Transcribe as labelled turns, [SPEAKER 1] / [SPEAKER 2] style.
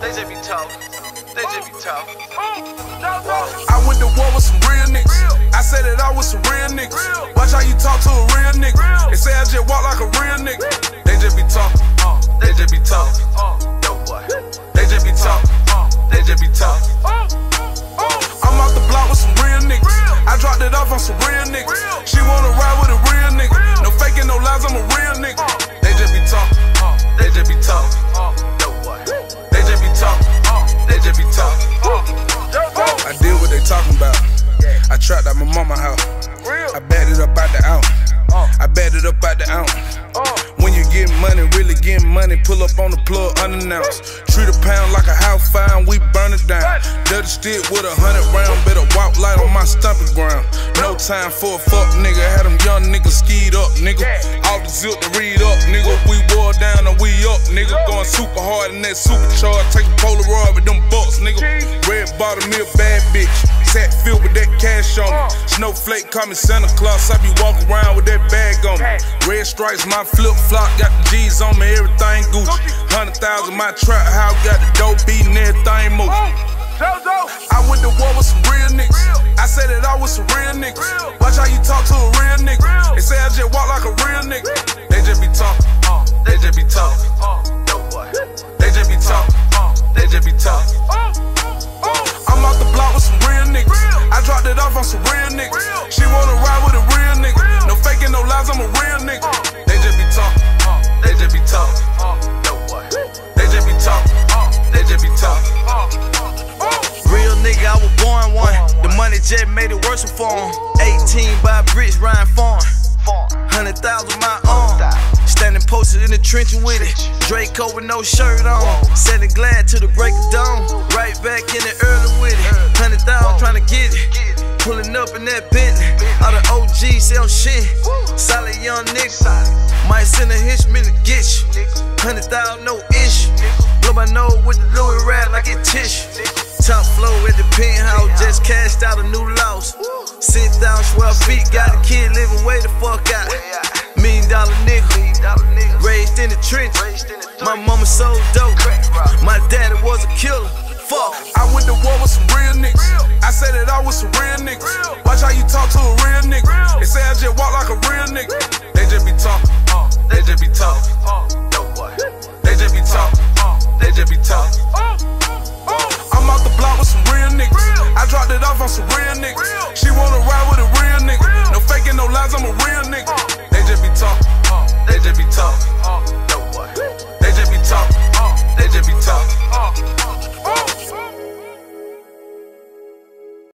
[SPEAKER 1] They just be tough. They just be talking.
[SPEAKER 2] I went to war with some real niggas. I said that I was some real niggas. Watch how you talk to a real nigga. They say I just walk like a real nigga. They just be talking. They just be talking. Trapped out my mama house. I backed it up out the out. I backed it up out the out. When you get money, really getting money, pull up on the plug unannounced. Treat a pound like a house fire, we burn it down. Dirty stick with a hundred round, better walk light on my stomping ground. No time for a fuck nigga, had them young niggas skied up, nigga. All the zip to read up, nigga. We wore down and we up, nigga. Going super hard in that supercharge, taking Polaroid with them bucks, nigga. Red bottom, me a bad bitch. Sack filled with that cash on me. Snowflake call me Santa Claus. I be walking around with that bag on me. Red stripes, my flip flop. Got the G's on me, everything Gucci. Hundred thousand, my trap house. Got the dope beating everything moving. I went to war with some real niggas. I said that I was some real niggas. Watch how you talk to a on some real niggas. She wanna ride with a real nigga. No faking, no lies, I'm a real nigga. They just be talking. They just be talking. They just be talking. They just be talking.
[SPEAKER 3] Real nigga, I was born one. The money just made it worse for him. 18 by bricks, Ryan Farm. 100,000 my arm. Standing posted in the trench with it. Draco with no shirt on. Selling glad to the break of dawn. Right back in the early up in that Bentley. All the OGs sell shit. Solid young nigga. Might send a hitchman to get you. 100,000 no issue. Blow my nose with the Louis rap like it tissue. Top flow at the penthouse, just cashed out a new loss. Sit down, 12 feet, got a kid living way the fuck out. Million dollar nigga, raised in the trench. My mama so dope,
[SPEAKER 2] talk to a real nigga. They say I just walk like a real nigga. They just be talking. They just be talking.
[SPEAKER 1] Yo, boy.
[SPEAKER 2] They just be talking. They just be talking. I'm off the block with some real niggas. I dropped it off on some real niggas. She wanna ride with a real nigga. No faking, no lies, I'm a real nigga.